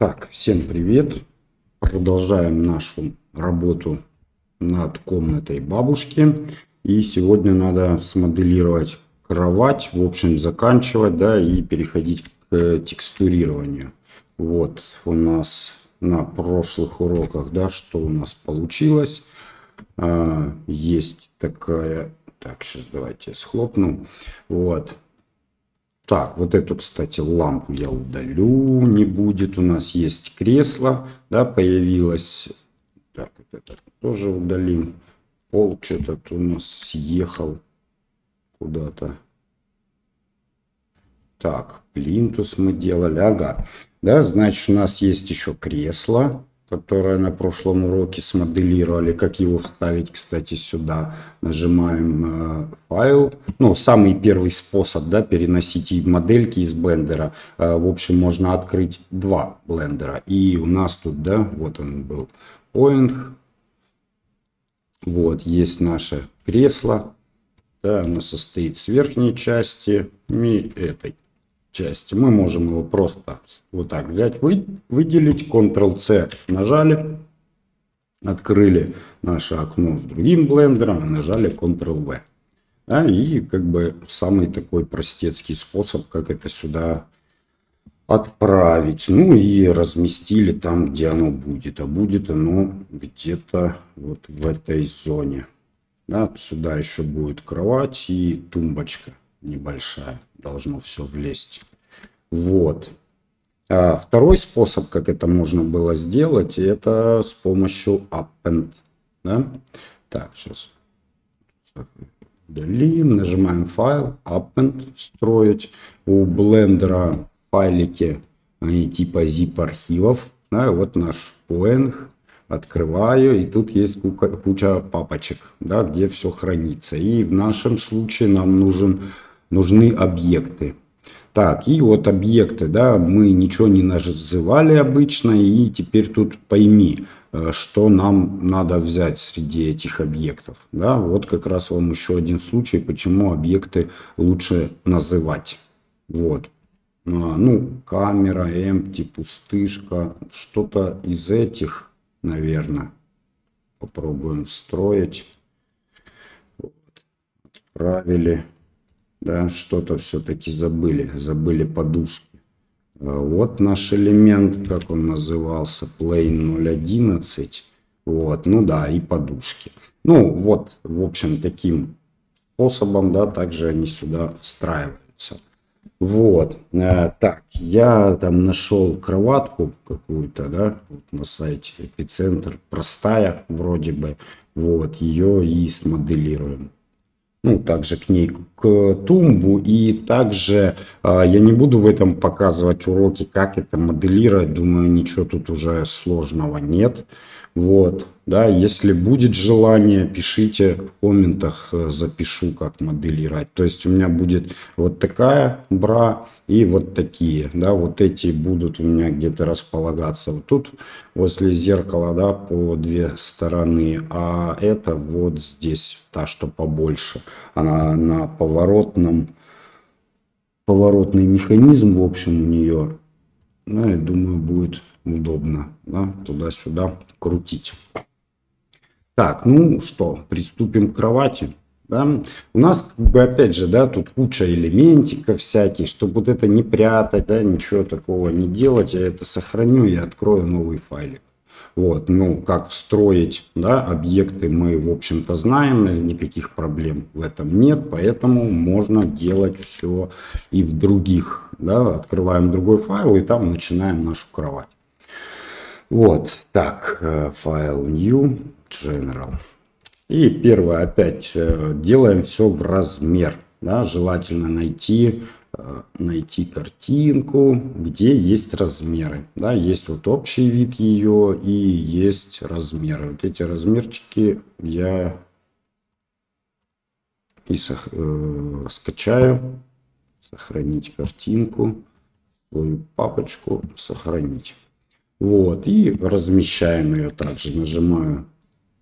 Так, всем привет. Продолжаем нашу работу над комнатой бабушки. И сегодня надо смоделировать кровать, в общем, заканчивать, да, и переходить к текстурированию. Вот у нас на прошлых уроках, да, что у нас получилось. А, есть такая... Так, сейчас давайте схлопну. Вот. Так, вот эту, кстати, лампу я удалю, не будет. У нас есть кресло, да, появилось. Так, вот это тоже удалим. Пол что-то у нас съехал куда-то. Так, плинтус мы делали, ага. Да, значит, у нас есть еще кресло которое на прошлом уроке смоделировали, как его вставить, кстати, сюда. Нажимаем э, файл. Ну, самый первый способ, да, переносить и модельки из блендера. Э, в общем, можно открыть два блендера. И у нас тут, да, вот он был Point. Вот, есть наше кресло. Да, оно состоит с верхней части и этой части. Мы можем его просто вот так взять, вы, выделить, Ctrl-C нажали, открыли наше окно с другим блендером нажали Ctrl-V. Да, и как бы самый такой простецкий способ, как это сюда отправить. Ну и разместили там, где оно будет. А будет оно где-то вот в этой зоне. Да, сюда еще будет кровать и тумбочка небольшая. Должно все влезть. Вот. А второй способ, как это можно было сделать, это с помощью append. Да? Так, сейчас удалим, нажимаем файл, append, строить. У блендера файлики, они типа zip архивов. Да, вот наш Poeng, открываю, и тут есть куча, куча папочек, да, где все хранится. И в нашем случае нам нужен нужны объекты. Так, и вот объекты, да, мы ничего не называли обычно, и теперь тут пойми, э, что нам надо взять среди этих объектов. Да, вот как раз вам еще один случай, почему объекты лучше называть. Вот. А, ну, камера, empty, пустышка, что-то из этих, наверное, попробуем встроить. Вот. Да, что-то все-таки забыли, забыли подушки. А вот наш элемент, как он назывался, plane 011. Вот, ну да, и подушки. Ну, вот, в общем, таким способом, да, также они сюда встраиваются. Вот, э, так, я там нашел кроватку какую-то, да, вот на сайте Эпицентр, простая вроде бы, вот, ее и смоделируем ну, также к ней, к тумбу. И также э, я не буду в этом показывать уроки, как это моделировать. Думаю, ничего тут уже сложного нет. Вот, да, если будет желание, пишите в комментах, э, запишу, как моделировать. То есть у меня будет вот такая бра и вот такие, да, вот эти будут у меня где-то располагаться. Вот тут возле зеркала, да, по две стороны, а это вот здесь, та, что побольше, она на поворотном, поворотный механизм, в общем, у нее, ну, я думаю, будет удобно да, туда-сюда крутить. Так, ну что, приступим к кровати. Да? У нас, как бы, опять же, да, тут куча элементиков всяких, чтобы вот это не прятать, да, ничего такого не делать, я это сохраню и открою новый файлик. Вот, ну, как встроить, да, объекты мы, в общем-то, знаем, никаких проблем в этом нет, поэтому можно делать все и в других, да, открываем другой файл и там начинаем нашу кровать. Вот, так, э, файл new, general. И первое, опять э, делаем все в размер. Да, желательно найти, э, найти картинку, где есть размеры. Да, есть вот общий вид ее и есть размеры. Вот эти размерчики я и сох, э, скачаю, сохранить картинку, свою папочку, сохранить. Вот, и размещаем ее также. Нажимаю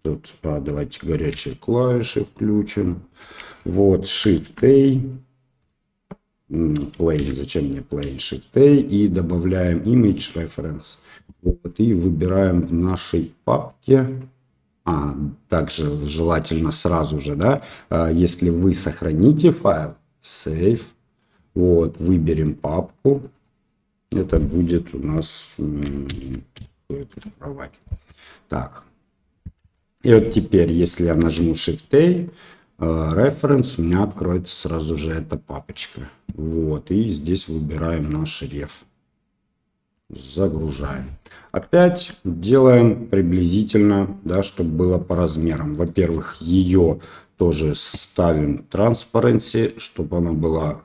тут, а, давайте горячие клавиши включим. Вот, Shift-A. plane, зачем мне plane shift A и добавляем image reference. Вот, и выбираем в нашей папке, а, также желательно сразу же, да, а, если вы сохраните файл, save, вот, выберем папку, это будет у нас кровать. Так, и вот теперь, если я нажму Shift-A, Reference, у меня откроется сразу же эта папочка. Вот, и здесь выбираем наш реф. Загружаем. Опять делаем приблизительно, да, чтобы было по размерам. Во-первых, ее тоже ставим Transparency, чтобы она была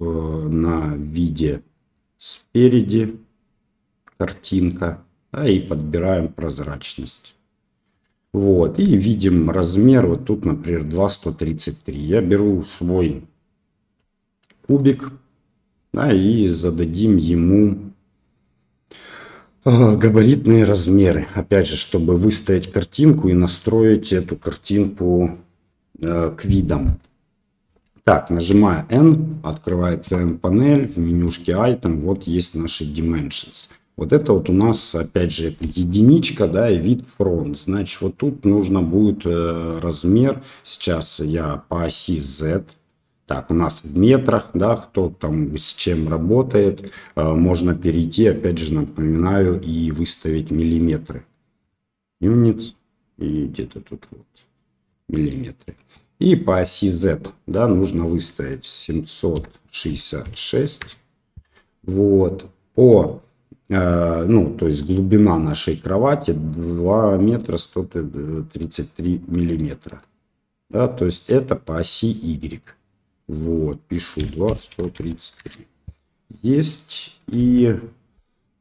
э, на виде спереди картинка. Да, и подбираем прозрачность. Вот, и видим размер, вот тут, например, 2,133. Я беру свой кубик, да, и зададим ему э, габаритные размеры. Опять же, чтобы выставить картинку и настроить эту картинку э, к видам. Так, нажимая N, открывается N-панель, в менюшке Item, вот есть наши Dimensions. Вот это вот у нас, опять же, это единичка, да, и вид фронт. Значит, вот тут нужно будет э, размер. Сейчас я по оси Z. Так, у нас в метрах, да, кто там с чем работает. Э, можно перейти, опять же, напоминаю, и выставить миллиметры. Units и где-то тут вот миллиметры. И по оси Z, да, нужно выставить 766. Вот. По Э, ну, то есть глубина нашей кровати 2 метра 133 миллиметра. Да, то есть это по оси Y. Вот, пишу 2, 133. Есть и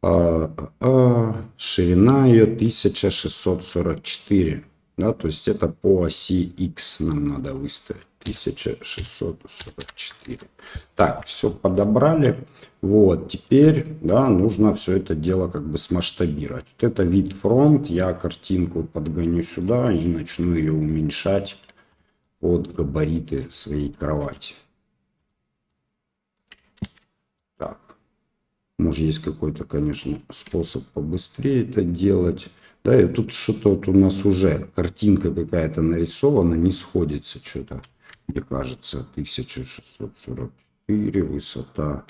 а, а, ширина ее 1644. Да, то есть это по оси X нам надо выставить. 1644. Так, все подобрали. Вот, теперь, да, нужно все это дело как бы смасштабировать. Вот это вид фронт, я картинку подгоню сюда и начну ее уменьшать под габариты своей кровати. Может есть какой-то, конечно, способ побыстрее это делать. Да, и тут что-то вот у нас уже картинка какая-то нарисована, не сходится что-то мне кажется, 1644 высота.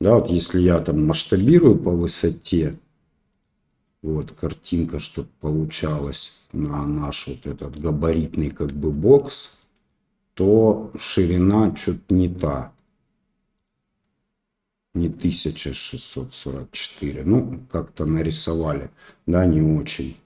Да, вот если я там масштабирую по высоте, вот картинка, чтобы получалась на наш вот этот габаритный как бы бокс, то ширина что-то не та. Не 1644. Ну, как-то нарисовали, да, не очень.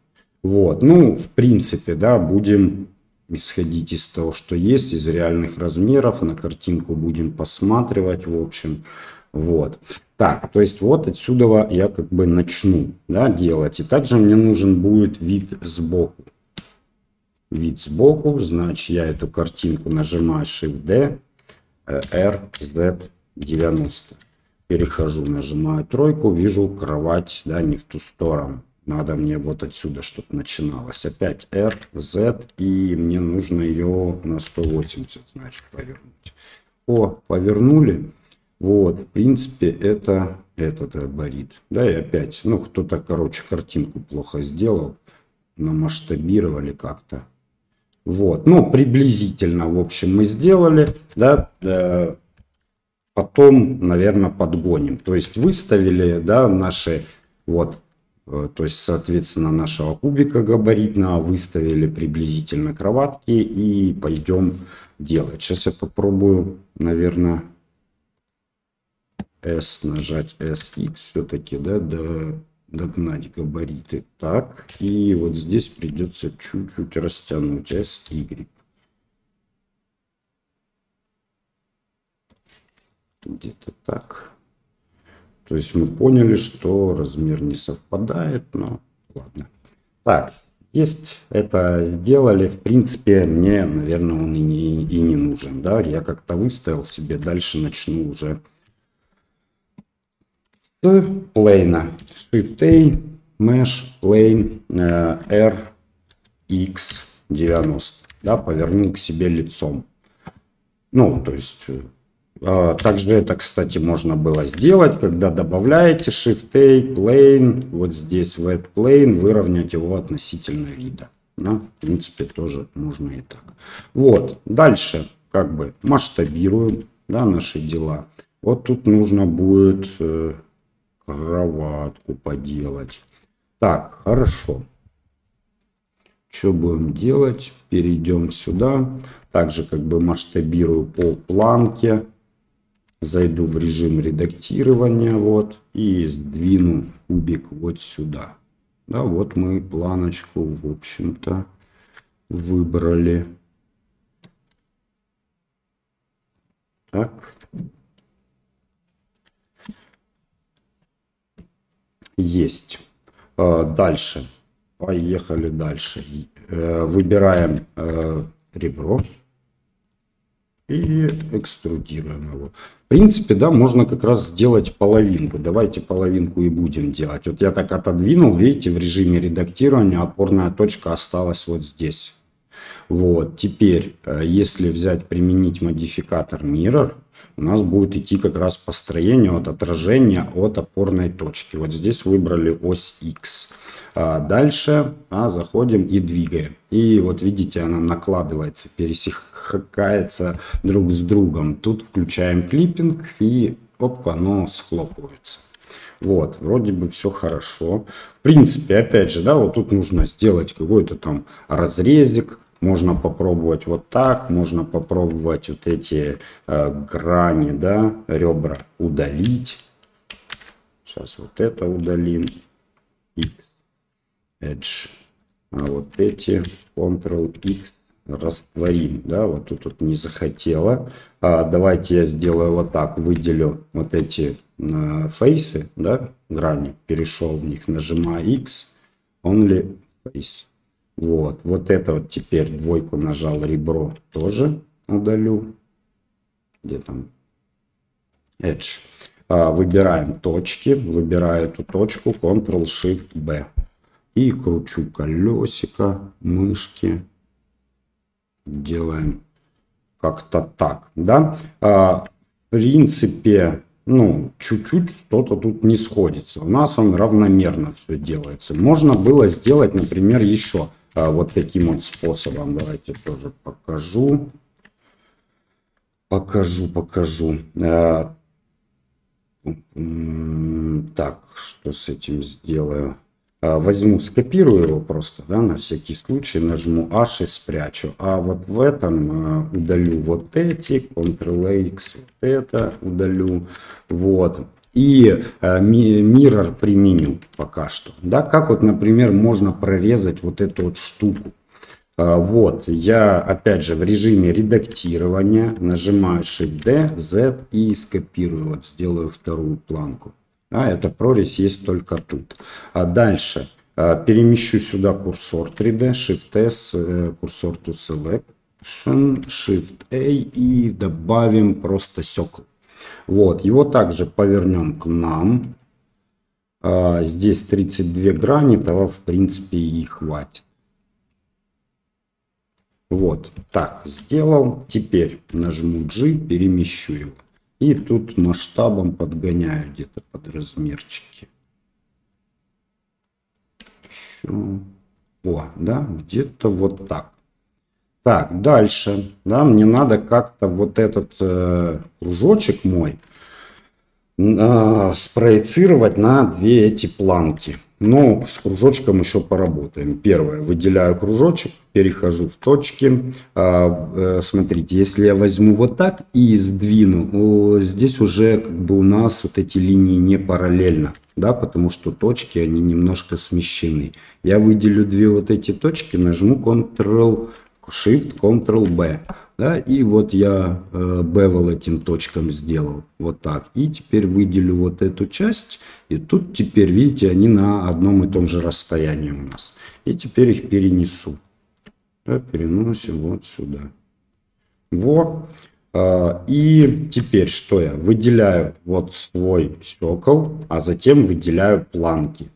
Вот, ну, в принципе, да, будем исходить из того, что есть, из реальных размеров. На картинку будем посматривать, в общем. Вот. Так, то есть вот отсюда я как бы начну да, делать. И также мне нужен будет вид сбоку. Вид сбоку, значит я эту картинку нажимаю Shift-D, R, Z, 90. Перехожу, нажимаю тройку, вижу кровать, да, не в ту сторону. Надо мне вот отсюда, чтобы начиналось. Опять R, Z, и мне нужно ее на 180, значит, повернуть. О, повернули. Вот, в принципе, это этот габарит. Да, и опять, ну, кто-то, короче, картинку плохо сделал, намасштабировали как-то. Вот, ну, приблизительно, в общем, мы сделали, да, э, потом, наверное, подгоним. То есть выставили, да, наши вот Э, то есть, соответственно, нашего кубика габаритного выставили приблизительно кроватки и пойдем делать. Сейчас я попробую, наверное, S нажать SX все-таки, да, до, догнать габариты. Так, и вот здесь придется чуть-чуть растянуть SY. Где-то так. То есть мы поняли, что размер не совпадает, но ладно. Так, есть это сделали. В принципе, мне, наверное, он и не, и не нужен. Да? Я как-то выставил себе, дальше начну уже с плейна. Shift-A, Mesh, Plane, э, RX90. Да, повернул к себе лицом. Ну, то есть А, также это, кстати, можно было сделать, когда добавляете Shift-A, Plane, вот здесь Add Plane, выровнять его относительно вида. Да, в принципе, тоже можно и так. Вот, дальше как бы масштабируем да, наши дела. Вот тут нужно будет э, кроватку поделать. Так, хорошо. Что будем делать? Перейдем сюда. Также как бы масштабирую по планке. Зайду в режим редактирования. Вот. И сдвину кубик вот сюда. Да, вот мы планочку, в общем-то, выбрали. Так. Есть. А, дальше. Поехали дальше. Э, выбираем э, ребро и экструдируем его. В принципе, да, можно как раз сделать половинку. Давайте половинку и будем делать. Вот я так отодвинул, видите, в режиме редактирования опорная точка осталась вот здесь. Вот, теперь, э, если взять, применить модификатор Mirror, у нас будет идти как раз построение от отражения от опорной точки. Вот здесь выбрали ось X. А дальше а, заходим и двигаем. И вот видите, она накладывается, пересекается друг с другом. Тут включаем клиппинг и оп, оно схлопывается. Вот, вроде бы все хорошо. В принципе, опять же, да, вот тут нужно сделать какой-то там разрезик, можно попробовать вот так, можно попробовать вот эти э, грани, да, ребра удалить. Сейчас вот это удалим. X, Edge. А вот эти Ctrl-X растворим. Да, вот тут вот не захотела. А, давайте я сделаю вот так. Выделю вот эти э, фейсы, да, грани. Перешел в них, нажимаю X. Only face. Вот, вот это вот теперь двойку нажал, ребро тоже удалю. Где там? Edge. А, выбираем точки, выбираю эту точку, Ctrl-Shift-B. И кручу колесико мышки. Делаем как-то так, да. А, в принципе, ну, чуть-чуть что-то тут не сходится. У нас он равномерно все делается. Можно было сделать, например, еще а, вот таким вот способом. Давайте тоже покажу. Покажу, покажу. А, так, что с этим сделаю? А, возьму, скопирую его просто, да, на всякий случай, нажму H и спрячу. А вот в этом удалю вот эти, Ctrl-X, вот это удалю. Вот и э, Mirror применю пока что. Да, как вот, например, можно прорезать вот эту вот штуку. Э, вот, я опять же в режиме редактирования нажимаю Shift-D, Z и скопирую, вот сделаю вторую планку. А эта прорезь есть только тут. А дальше э, перемещу сюда курсор 3D, Shift-S, курсор to Selection, Shift-A и добавим просто секл. Вот, его также повернем к нам. А, здесь 32 грани, того в принципе и хватит. Вот, так, сделал. Теперь нажму G, перемещу его. И тут масштабом подгоняю где-то под размерчики. Еще. О, да, где-то вот так. Так, дальше, да, мне надо как-то вот этот э, кружочек мой э, спроецировать на две эти планки. Но с кружочком еще поработаем. Первое, выделяю кружочек, перехожу в точки. А, э, смотрите, если я возьму вот так и сдвину, здесь уже как бы у нас вот эти линии не параллельно, да, потому что точки, они немножко смещены. Я выделю две вот эти точки, нажму Ctrl Shift, Ctrl-B. Да, и вот я э, bevel этим точкам сделал. Вот так. И теперь выделю вот эту часть. И тут теперь, видите, они на одном и том же расстоянии у нас. И теперь их перенесу. Да, переносим вот сюда. Вот. Э, и теперь что я? Выделяю вот свой стекол, а затем выделяю планки.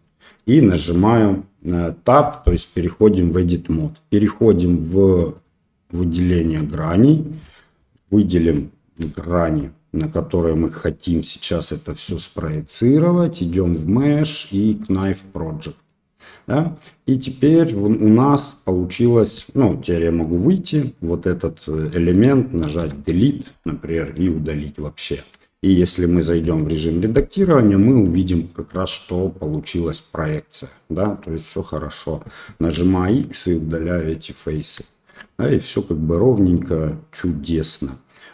И нажимаю Tab, то есть переходим в Edit Mode. Переходим в выделение граней. Выделим грани на которой мы хотим сейчас это все спроецировать. Идем в Mesh и Knife Project. Да? И теперь у нас получилось, ну, теперь я могу выйти, вот этот элемент, нажать Delete, например, и удалить вообще. И если мы зайдем в режим редактирования, мы увидим как раз, что получилась проекция. Да? То есть все хорошо. Нажимаю X и удаляю эти фейсы. Да, и все как бы ровненько, чудесно.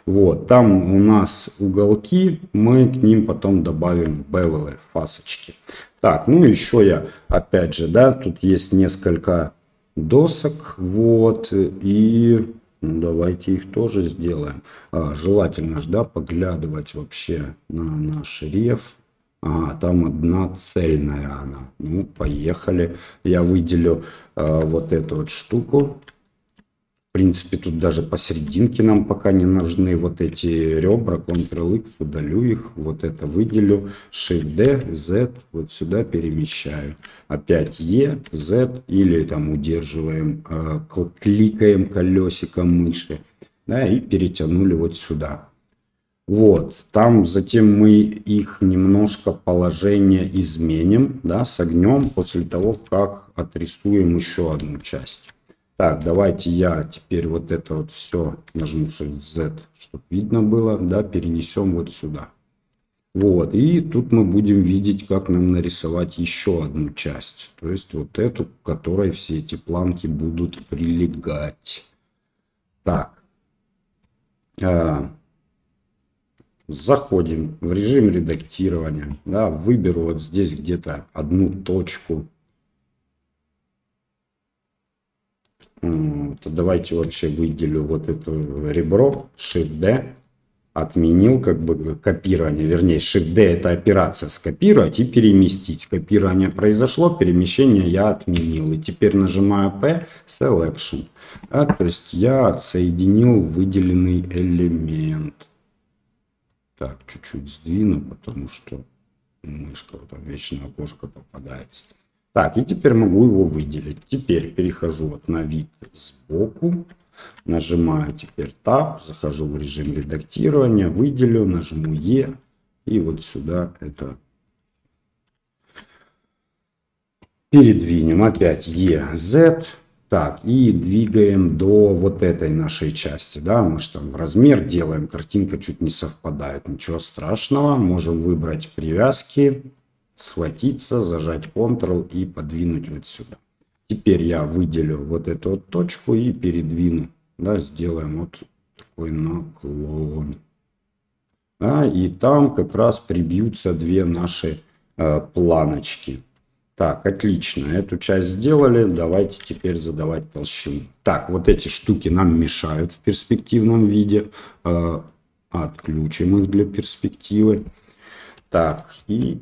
Вот, там у нас уголки, мы к ним потом добавим бевелы, фасочки. Так, ну еще я, опять же, да, тут есть несколько досок, вот, и ну, давайте их тоже сделаем. А, желательно же, да, поглядывать вообще на наш реф. Ага, там одна цельная она. Ну, поехали. Я выделю а, вот эту вот штуку принципе, тут даже посерединке нам пока не нужны вот эти ребра. Ctrl-X, удалю их, вот это выделю. Shift-D, Z, вот сюда перемещаю. Опять E, Z или там удерживаем, э, кликаем колесиком мыши. Да, и перетянули вот сюда. Вот, там затем мы их немножко положение изменим, да, согнем после того, как отрисуем еще одну часть. Так, давайте я теперь вот это вот все нажму Shift Z, чтобы видно было, да, перенесем вот сюда. Вот, и тут мы будем видеть, как нам нарисовать еще одну часть. То есть вот эту, к которой все эти планки будут прилегать. Так. А, заходим в режим редактирования. Да, выберу вот здесь где-то одну точку то давайте вообще выделю вот это ребро, Shift-D, отменил как бы копирование, вернее, Shift-D это операция скопировать и переместить. Копирование произошло, перемещение я отменил. И теперь нажимаю P, Selection. Да, то есть я отсоединил выделенный элемент. Так, чуть-чуть сдвину, потому что мышка вот там вечно окошко попадается. Так, и теперь могу его выделить. Теперь перехожу вот на вид сбоку. Нажимаю теперь Tab, захожу в режим редактирования, выделю, нажму E. И вот сюда это передвинем опять E, Z. Так, и двигаем до вот этой нашей части, да, мы же там размер делаем, картинка чуть не совпадает, ничего страшного, можем выбрать привязки, схватиться, зажать Ctrl и подвинуть вот сюда. Теперь я выделю вот эту вот точку и передвину. Да, сделаем вот такой наклон. Да, и там как раз прибьются две наши э, планочки. Так, отлично. Эту часть сделали. Давайте теперь задавать толщину. Так, вот эти штуки нам мешают в перспективном виде. Э, отключим их для перспективы. Так, и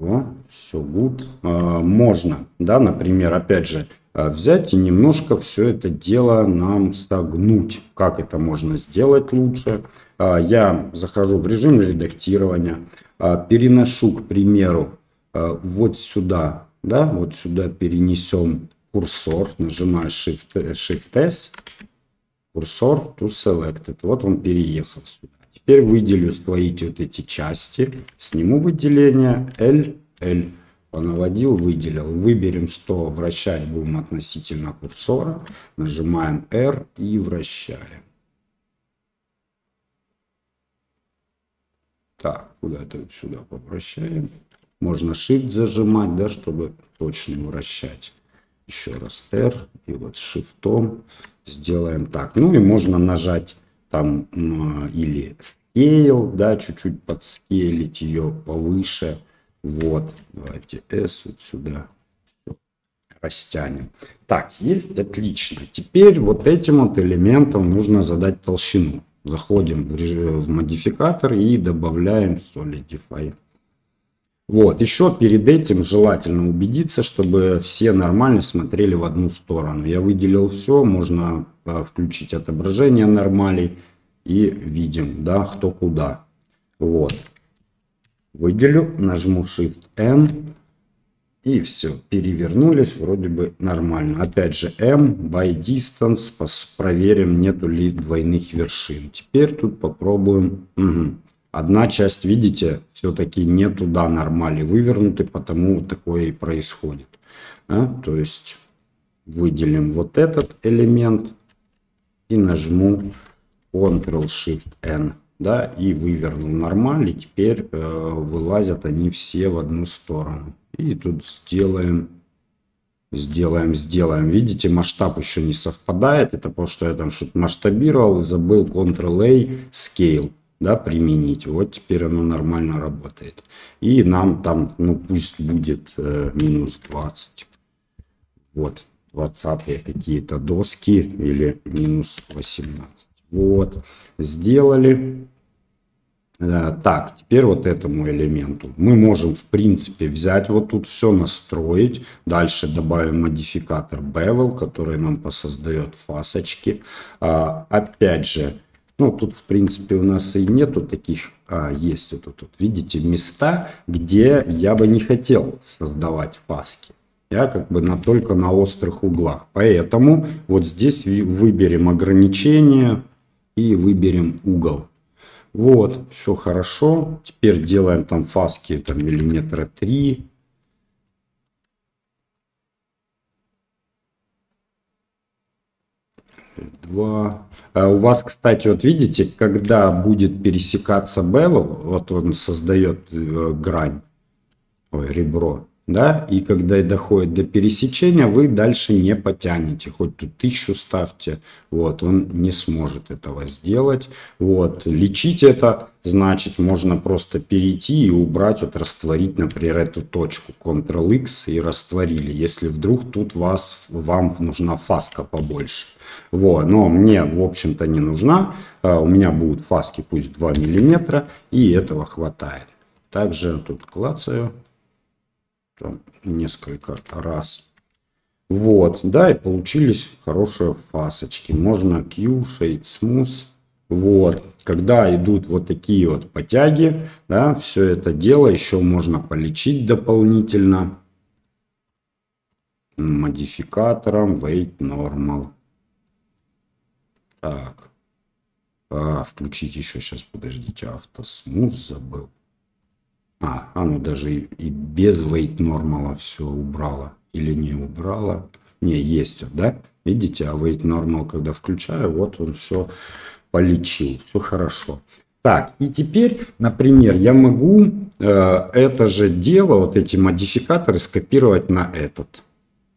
о, все good. А, можно, да, например, опять же, а, взять и немножко все это дело нам согнуть. Как это можно сделать лучше? А, я захожу в режим редактирования, переношу, к примеру, вот сюда, да, вот сюда перенесем курсор, нажимаю Shift, Shift S, курсор to selected. Вот он переехал сюда. Теперь выделю свои вот эти части, сниму выделение L, L, понаводил, выделил. Выберем, что вращать будем относительно курсора. Нажимаем R и вращаем. Так, куда-то сюда повращаем. Можно Shift зажимать, да, чтобы точно вращать. Еще раз R и вот Shift сделаем так. Ну и можно нажать там или scale, да, чуть-чуть подскейлить ее повыше. Вот, давайте S вот сюда растянем. Так, есть, отлично. Теперь вот этим вот элементом нужно задать толщину. Заходим в, в модификатор и добавляем Solidify. Вот, еще перед этим желательно убедиться, чтобы все нормально смотрели в одну сторону. Я выделил все, можно а, включить отображение нормалей и видим, да, кто куда. Вот. Выделю, нажму Shift N И все, перевернулись, вроде бы нормально. Опять же, M, by distance, проверим, нету ли двойных вершин. Теперь тут попробуем. Угу. Одна часть, видите, все-таки не туда нормали вывернуты, потому такое и происходит. А? То есть выделим вот этот элемент и нажму Ctrl-Shift-N да, и вывернул нормаль, и теперь э, вылазят они все в одну сторону. И тут сделаем, сделаем, сделаем. Видите, масштаб еще не совпадает, это потому что я там что-то масштабировал и забыл Ctrl-A, Scale, да, применить. Вот теперь оно нормально работает. И нам там, ну пусть будет э, минус 20. Вот, 20 какие-то доски или минус 18. Вот, сделали. Э, так, теперь вот этому элементу мы можем, в принципе, взять вот тут все, настроить. Дальше добавим модификатор bevel, который нам посоздает фасочки. А, опять же, ну, тут, в принципе, у нас и нету таких, а, есть вот тут, видите, места, где я бы не хотел создавать фаски я как бы на, только на острых углах. Поэтому вот здесь выберем ограничение, и выберем угол. Вот, все хорошо. Теперь делаем там фаски там миллиметра 3. Два. А у вас, кстати, вот видите, когда будет пересекаться bevel, вот он создает э, грань, ой, ребро, да, и когда доходит до пересечения, вы дальше не потянете, хоть тут тысячу ставьте, вот, он не сможет этого сделать, вот, лечить это, значит, можно просто перейти и убрать, вот, растворить, например, эту точку, Ctrl-X и растворили, если вдруг тут вас, вам нужна фаска побольше, вот, но мне, в общем-то, не нужна, а, у меня будут фаски пусть 2 миллиметра, и этого хватает. Также тут клацаю, там, несколько раз. Вот, да, и получились хорошие фасочки. Можно Q, Shade Smooth. Вот, когда идут вот такие вот потяги, да, все это дело еще можно полечить дополнительно модификатором Weight Normal. Так, а, включить еще сейчас, подождите, автосмуз забыл. А, оно даже и, и без weight нормала все убрало. Или не убрало. Не, есть, да? Видите, а weight normal, когда включаю, вот он все полечил. Все хорошо. Так, и теперь, например, я могу э, это же дело, вот эти модификаторы скопировать на этот.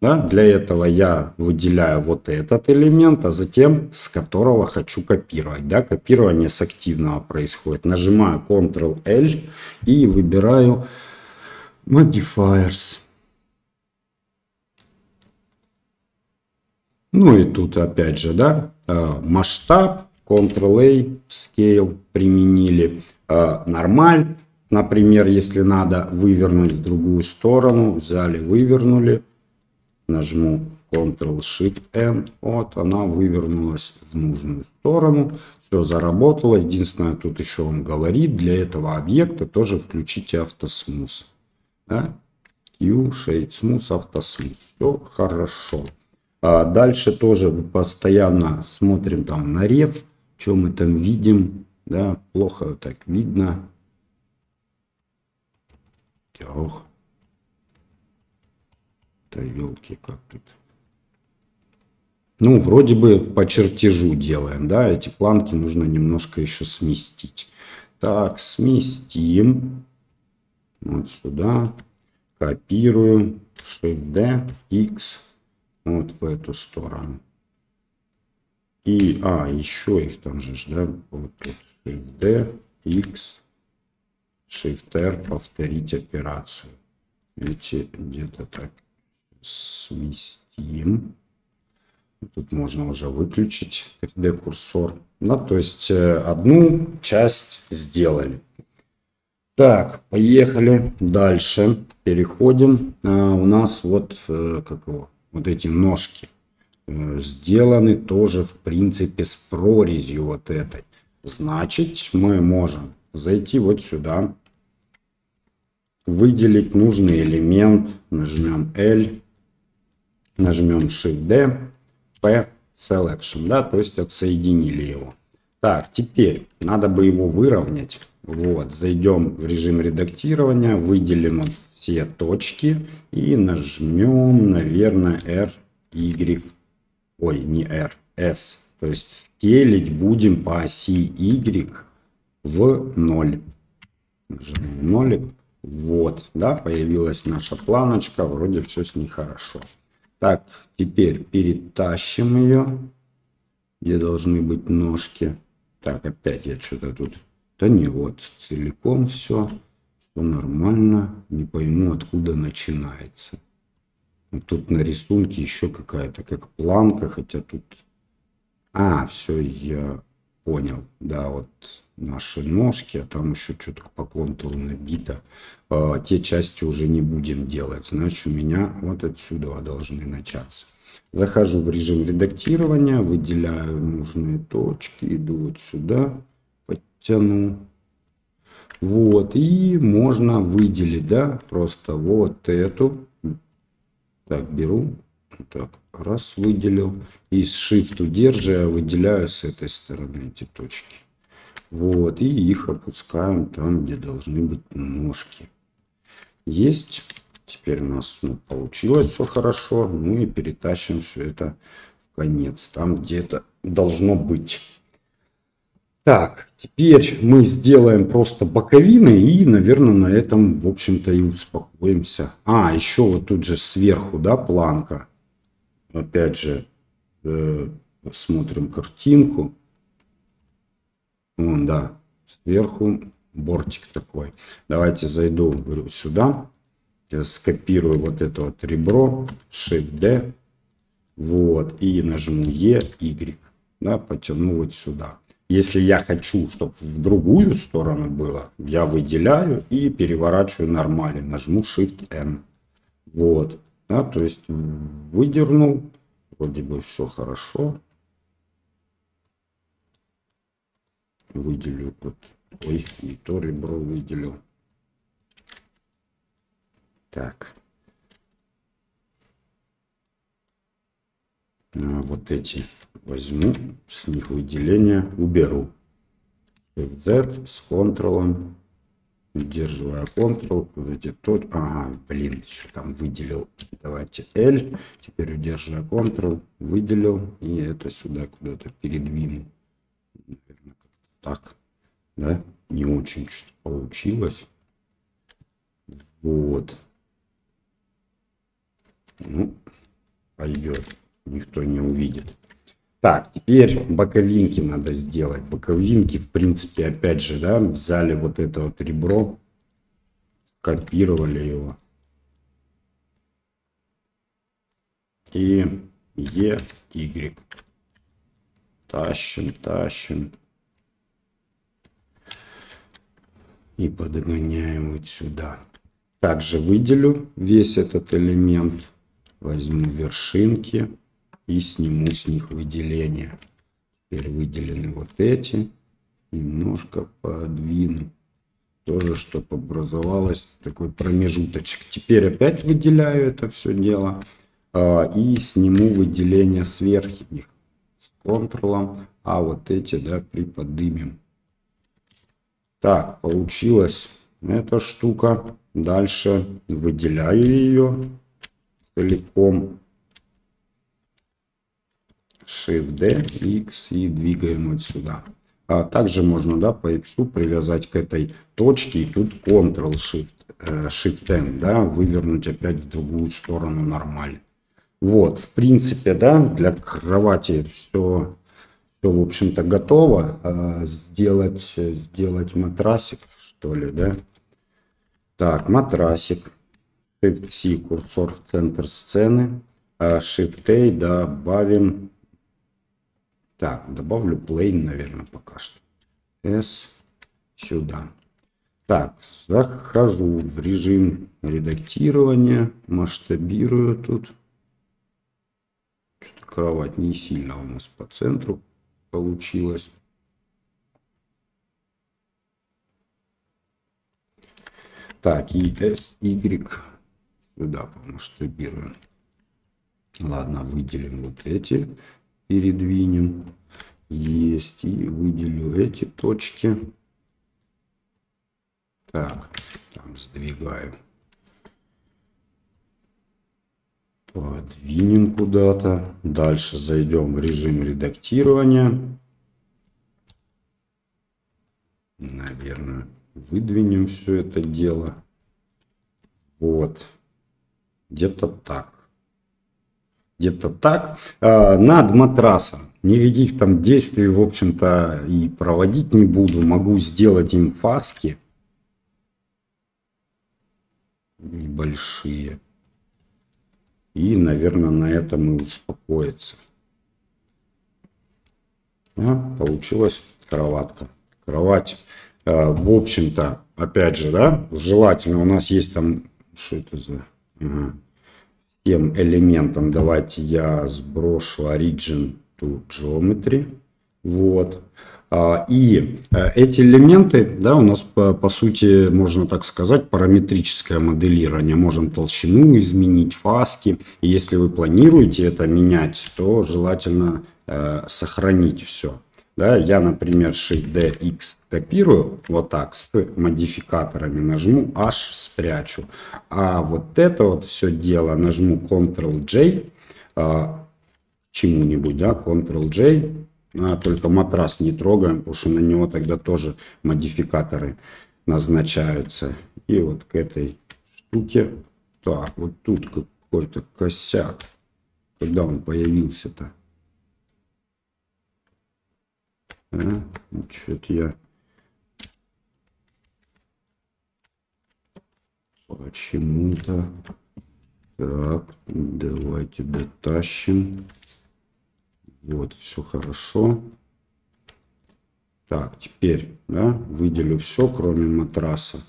Да? Для этого я выделяю вот этот элемент, а затем с которого хочу копировать. Да? Копирование с активного происходит. Нажимаю Ctrl-L и выбираю Modifiers. Ну и тут опять же, да, э, масштаб, Ctrl-A, Scale применили, э, нормаль, например, если надо вывернуть в другую сторону, взяли, вывернули, нажму Ctrl-Shift-N, вот она вывернулась в нужную сторону, все заработало. Единственное, тут еще он говорит, для этого объекта тоже включите автосмус. Да? Q, Shade Smooth, автосмус. Все хорошо. А дальше тоже постоянно смотрим там на рев, что мы там видим. Да, плохо так видно. Ох. Да елки, как тут. Ну, вроде бы по чертежу делаем, да, эти планки нужно немножко еще сместить. Так, сместим. Вот сюда. Копирую. Shift-D, X. Вот в эту сторону. И, а, еще их там же, да, вот тут Shift-D, X, Shift-R, повторить операцию. Видите, где-то так сместим. Тут можно уже выключить 3D курсор. Ну, то есть э, одну часть сделали. Так, поехали дальше. Переходим. А, у нас вот, э, как его, вот эти ножки э, сделаны тоже в принципе с прорезью вот этой. Значит, мы можем зайти вот сюда выделить нужный элемент. Нажмем L, нажмем Shift-D, P, Selection, да, то есть отсоединили его. Так, теперь надо бы его выровнять. Вот, зайдем в режим редактирования, выделим вот все точки и нажмем, наверное, R, Y, ой, не R, S. То есть скелить будем по оси Y в 0. Нажимаем нолик. Вот, да, появилась наша планочка, вроде все с ней хорошо. Так, теперь перетащим ее, где должны быть ножки. Так, опять я что-то тут... Да не, вот, целиком все, все нормально. Не пойму, откуда начинается. Вот тут на рисунке еще какая-то, как планка, хотя тут... А, все, я понял. Да, вот наши ножки, а там еще что-то по контуру набито. А, те части уже не будем делать. Значит, у меня вот отсюда должны начаться. Захожу в режим редактирования, выделяю нужные точки, иду вот сюда, подтяну. Вот, и можно выделить, да, просто вот эту. Так, беру, так, раз выделил. И с Shift удерживая выделяю с этой стороны эти точки. Вот, и их опускаем там, где должны быть ножки. Есть. Теперь у нас ну, получилось все хорошо. Ну и перетащим все это в конец, там где это должно быть. Так, теперь мы сделаем просто боковины и, наверное, на этом, в общем-то, и успокоимся. А, еще вот тут же сверху, да, планка. Опять же, э, смотрим картинку. Вон, да, сверху бортик такой. Давайте зайду говорю, сюда. Скопирую вот это вот ребро, Shift-D. Вот, и нажму E, Y. Да, потяну вот сюда. Если я хочу, чтобы в другую сторону было, я выделяю и переворачиваю нормально. Нажму Shift-N. Вот. Да, то есть выдернул. Вроде бы все хорошо. Выделю вот. Ой не то ребро выделил. Так. А вот эти возьму с них выделение уберу. Z с контролом. Удерживая Ctrl, вот эти тут, ага, блин, еще там выделил, давайте L, теперь удерживая Ctrl, выделил, и это сюда куда-то передвину, так, да, не очень что получилось. Вот. Ну, пойдет, никто не увидит. Так, теперь боковинки надо сделать. Боковинки, в принципе, опять же, да, взяли вот это вот ребро, копировали его. И Е, Y. Тащим, тащим. И подгоняем вот сюда. Также выделю весь этот элемент, возьму вершинки и сниму с них выделение. Теперь выделены вот эти, немножко подвину. Тоже, чтобы образовалось такой промежуточек. Теперь опять выделяю это все дело а, и сниму выделение с верхних с контролом, а вот эти, да, приподнимем так, получилась эта штука. Дальше выделяю ее целиком. Shift-D, X и двигаем вот сюда. А также можно да, по X привязать к этой точке и тут Ctrl-Shift, э, Shift-N, да, вывернуть опять в другую сторону нормально. Вот, в принципе, да, для кровати все все, в общем-то, готово. А, сделать, сделать матрасик, что ли, да? Так, матрасик. Shift-C, курсор в центр сцены. А Shift-A добавим... Так, добавлю plane, наверное, пока что. S сюда. Так, захожу в режим редактирования, масштабирую тут. Кровать не сильно у нас по центру получилось. Так, и SY сюда помасштабируем. Ладно, выделим вот эти, передвинем. Есть, и выделю эти точки. Так, там сдвигаю. Подвинем куда-то. Дальше зайдем в режим редактирования. Наверное, выдвинем все это дело. Вот. Где-то так. Где-то так. А, над матрасом. Никаких там действий, в общем-то, и проводить не буду. Могу сделать им фаски. Небольшие. И, наверное, на этом и успокоиться. А, получилась кроватка. Кровать, а, в общем-то, опять же, да, желательно у нас есть там, что это за... Ага. Тем элементом давайте я сброшу origin to geometry. Вот. А, и э, эти элементы, да, у нас по, по сути, можно так сказать, параметрическое моделирование. Можем толщину изменить, фаски. И если вы планируете это менять, то желательно э, сохранить все. Да, я, например, Shift-D, X копирую вот так с модификаторами, нажму H, спрячу. А вот это вот все дело нажму Ctrl-J, э, чему-нибудь, да, Ctrl-J, только матрас не трогаем, потому что на него тогда тоже модификаторы назначаются. И вот к этой штуке, так, вот тут какой-то косяк. Когда он появился-то? А, Что-то я... Почему-то... Так, давайте дотащим. Вот, все хорошо. Так, теперь да, выделю все, кроме матраса.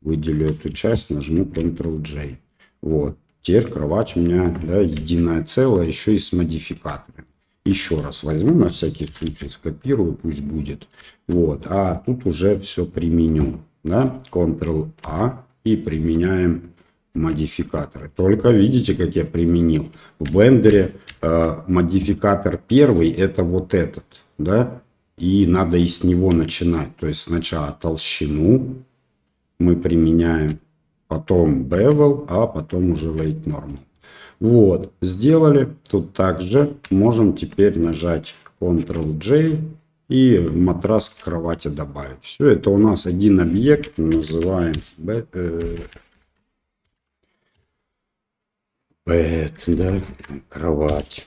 Выделю эту часть, нажму Ctrl-J. Вот. Теперь кровать у меня да, единое целое, еще и с модификатором. Еще раз возьму, на всякий случай скопирую, пусть будет. Вот. А тут уже все применю. Да? Ctrl-A и применяем модификаторы. Только видите, как я применил. В блендере э, модификатор первый это вот этот, да, и надо и с него начинать. То есть сначала толщину мы применяем, потом bevel, а потом уже weight normal. Вот, сделали. Тут также можем теперь нажать Ctrl-J и матрас к кровати добавить. Все, это у нас один объект, называем бед, да, кровать.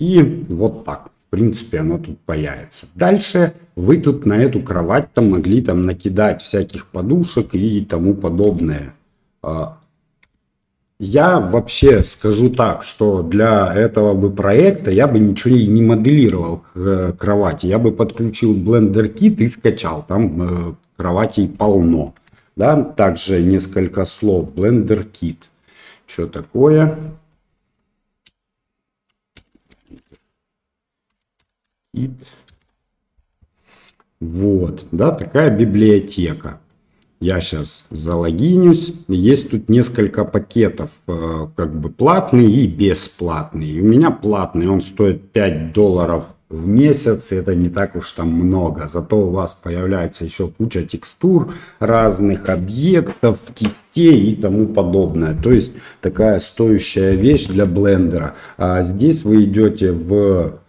И вот так, в принципе, оно тут появится. Дальше вы тут на эту кровать там могли там накидать всяких подушек и тому подобное. А, я вообще скажу так, что для этого бы проекта я бы ничего не моделировал к э, кровати. Я бы подключил Blender Kit и скачал. Там э, кроватей полно. Да? Также несколько слов. Blender Kit. Что такое? Вот, да, такая библиотека. Я сейчас залогинюсь. Есть тут несколько пакетов, э, как бы платный и бесплатный. У меня платный, он стоит 5 долларов в месяц это не так уж там много. Зато у вас появляется еще куча текстур разных объектов, кистей и тому подобное. То есть такая стоящая вещь для блендера. А здесь вы идете в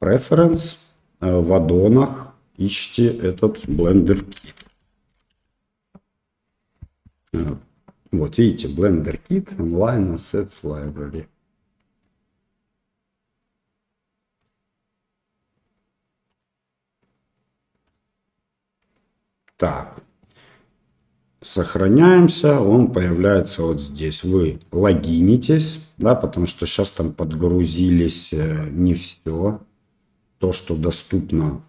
Preference, э, в аддонах, ищите этот Blender Kit. Э, вот видите, Blender Kit Online Assets Library. Так. Сохраняемся, он появляется вот здесь. Вы логинитесь, да, потому что сейчас там подгрузились э, не все. То, что доступно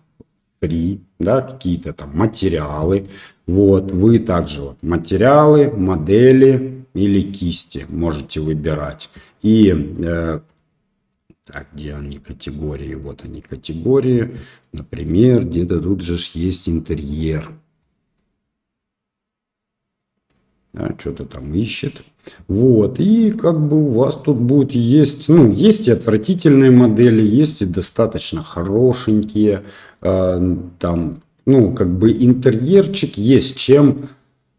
при, да, какие-то там материалы. Вот, вы также вот материалы, модели или кисти можете выбирать. И э, так, где они категории? Вот они категории. Например, где-то тут же есть интерьер. да, что-то там ищет. Вот, и как бы у вас тут будет есть, ну, есть и отвратительные модели, есть и достаточно хорошенькие, э, там, ну, как бы интерьерчик есть чем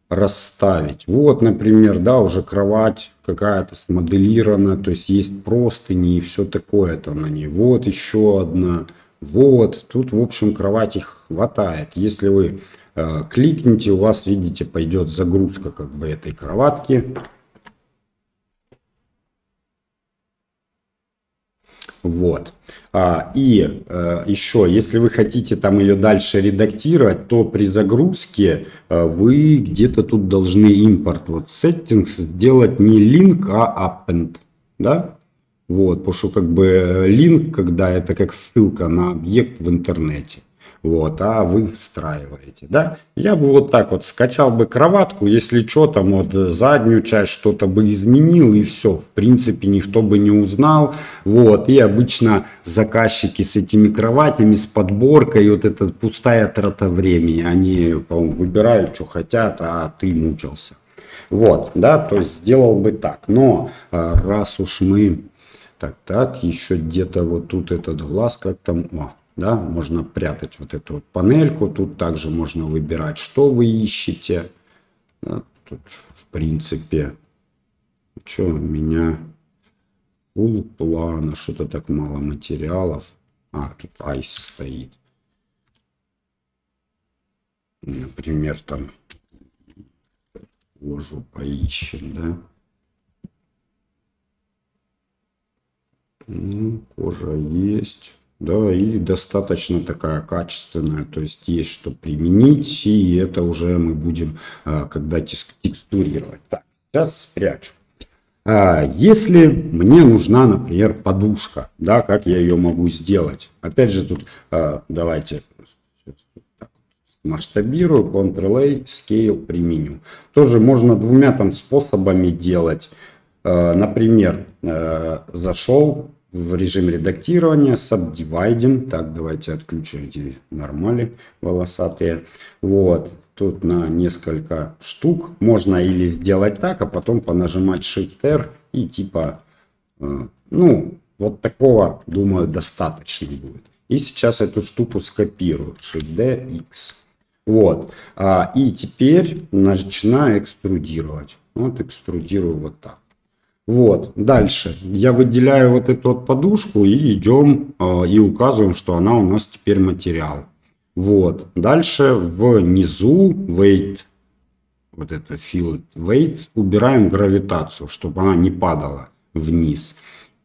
расставить. Вот, например, да, уже кровать какая-то смоделирована, то есть есть простыни и все такое там на ней. Вот еще одна. Вот, тут, в общем, кровати хватает. Если вы кликните, у вас, видите, пойдет загрузка как бы этой кроватки. Вот. А, и э, еще, если вы хотите там ее дальше редактировать, то при загрузке э, вы где-то тут должны импорт вот settings сделать не link, а append. Да? Вот, потому что как бы link, когда это как ссылка на объект в интернете вот, а вы встраиваете, да. Я бы вот так вот скачал бы кроватку, если что, там вот заднюю часть что-то бы изменил и все, в принципе, никто бы не узнал, вот, и обычно заказчики с этими кроватями, с подборкой, вот эта пустая трата времени, они, по-моему, выбирают, что хотят, а ты мучился. Вот, да, то есть сделал бы так, но а, раз уж мы, так, так, еще где-то вот тут этот глаз, как там, о, да, можно прятать вот эту вот панельку, тут также можно выбирать, что вы ищете, да, тут в принципе, что у меня? Full плана, что-то так мало материалов, а, тут айс стоит, например, там кожу поищем, да, ну, кожа есть, да, и достаточно такая качественная, то есть есть что применить, и это уже мы будем, а, когда текстурировать. Так, сейчас спрячу. А, если мне нужна, например, подушка, да, как я ее могу сделать? Опять же, тут а, давайте масштабирую, Ctrl-A, Scale применю. Тоже можно двумя там способами делать. Например, зашел в режим редактирования, subdividing. Так, давайте отключим эти нормали волосатые. Вот, тут на несколько штук. Можно или сделать так, а потом понажимать Shift-R и типа, э, ну, вот такого, думаю, достаточно будет. И сейчас эту штуку скопирую. Shift-D, X. Вот. А, и теперь начинаю экструдировать. Вот экструдирую вот так. Вот, дальше. Я выделяю вот эту вот подушку и идем э, и указываем, что она у нас теперь материал. Вот. Дальше внизу weight, вот это fill weight, убираем гравитацию, чтобы она не падала вниз.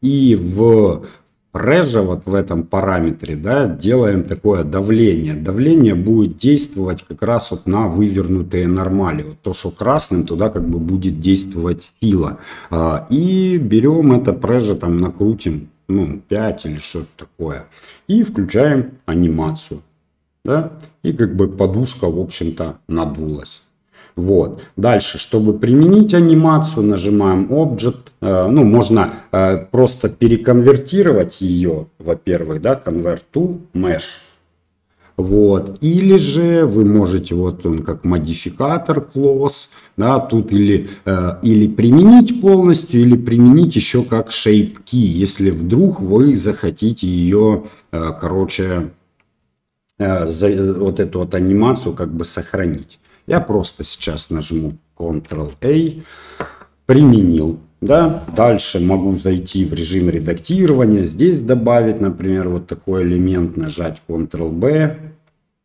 И в Реже вот в этом параметре да, делаем такое давление. Давление будет действовать как раз вот на вывернутые нормали. Вот то, что красным, туда как бы будет действовать сила. А, и берем это преже, там накрутим ну, 5 или что-то такое. И включаем анимацию. Да? И как бы подушка, в общем-то, надулась. Вот. Дальше, чтобы применить анимацию, нажимаем Object. Э, ну, можно э, просто переконвертировать ее, во-первых, да, Convert to Mesh. Вот. Или же вы можете, вот он как модификатор clause, да, тут или, э, или применить полностью, или применить еще как shape key, если вдруг вы захотите ее, короче, вот эту вот анимацию как бы сохранить. Я просто сейчас нажму Ctrl-A, применил. Да? Дальше могу зайти в режим редактирования, здесь добавить, например, вот такой элемент, нажать Ctrl-B,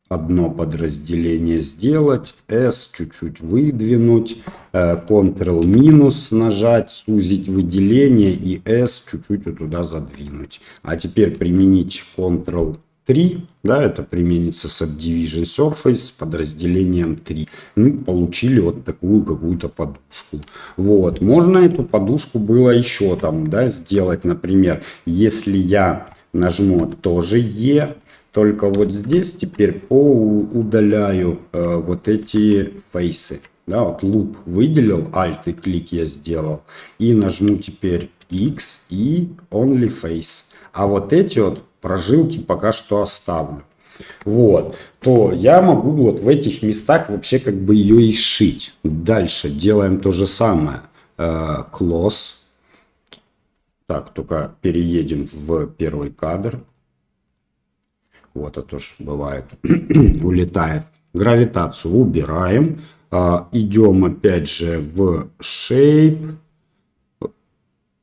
одно подразделение сделать, S чуть-чуть выдвинуть, э, Ctrl минус нажать, сузить выделение и S чуть-чуть туда задвинуть. А теперь применить Ctrl 3, да, это применится Subdivision Surface с подразделением 3. Ну, получили вот такую какую-то подушку. Вот, можно эту подушку было еще там, да, сделать, например, если я нажму тоже E, только вот здесь теперь удаляю э, вот эти фейсы. Да, вот луп выделил, Alt и клик я сделал. И нажму теперь X и Only Face. А вот эти вот прожилки пока что оставлю. вот, то я могу вот в этих местах вообще как бы ее и сшить. Дальше делаем то же самое. Close. Так, только переедем в первый кадр. Вот, это тоже бывает, улетает. Гравитацию убираем. А, идем опять же в Shape.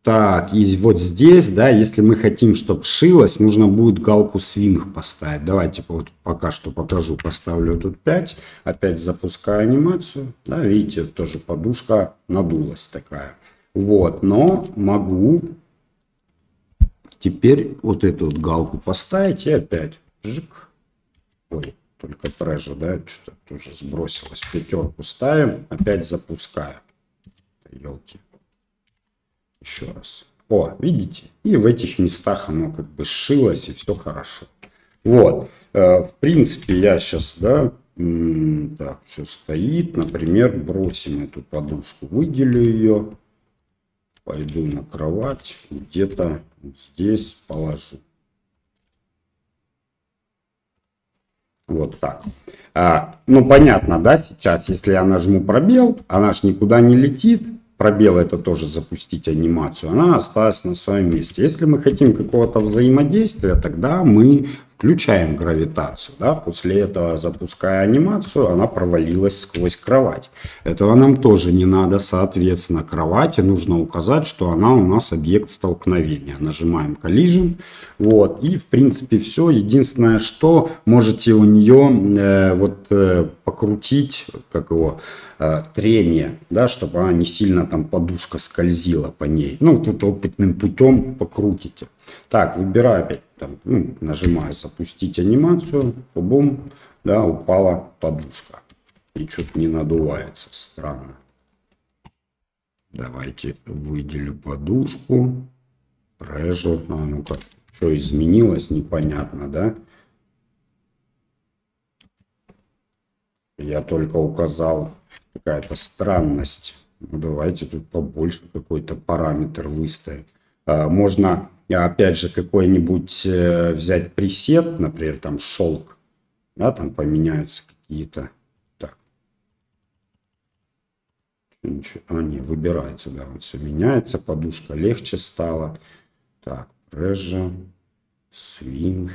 Так, и вот здесь, да, если мы хотим, чтобы шилось, нужно будет галку Swing поставить. Давайте вот пока что покажу. Поставлю тут 5. Опять запускаю анимацию. Да, видите, тоже подушка надулась такая. Вот, но могу теперь вот эту вот галку поставить и опять жик. Ой, только прежа, да, что-то тоже сбросилось. Пятерку ставим, опять запускаю. Елки. Еще раз. О, видите? И в этих местах оно как бы сшилось, и все хорошо. Вот. Э, в принципе, я сейчас, да, так, все стоит. Например, бросим эту подушку, выделю ее. Пойду на кровать, где-то здесь положу. Вот так. А, ну, понятно, да, сейчас, если я нажму пробел, она ж никуда не летит, пробел это тоже запустить анимацию, она осталась на своем месте. Если мы хотим какого-то взаимодействия, тогда мы включаем гравитацию. Да? После этого, запуская анимацию, она провалилась сквозь кровать. Этого нам тоже не надо. Соответственно, кровати нужно указать, что она у нас объект столкновения. Нажимаем Collision. Вот. И, в принципе, все. Единственное, что можете у нее э, вот, э, покрутить, как его, э, трение, да, чтобы она не сильно там подушка скользила по ней. Ну, тут опытным путем покрутите. Так, выбираю опять, там, ну, нажимаю запустить анимацию, бум, да, упала подушка. И что-то не надувается, странно. Давайте выделю подушку. Pressure, а ну-ка, что изменилось, непонятно, да? Я только указал какая-то странность. Ну, давайте тут побольше какой-то параметр выставим. А, можно опять же, какой-нибудь э, взять пресет, например, там шелк, да, там поменяются какие-то. Так. А, не, выбирается, да, вот все меняется, подушка легче стала. Так, прежа, свинг.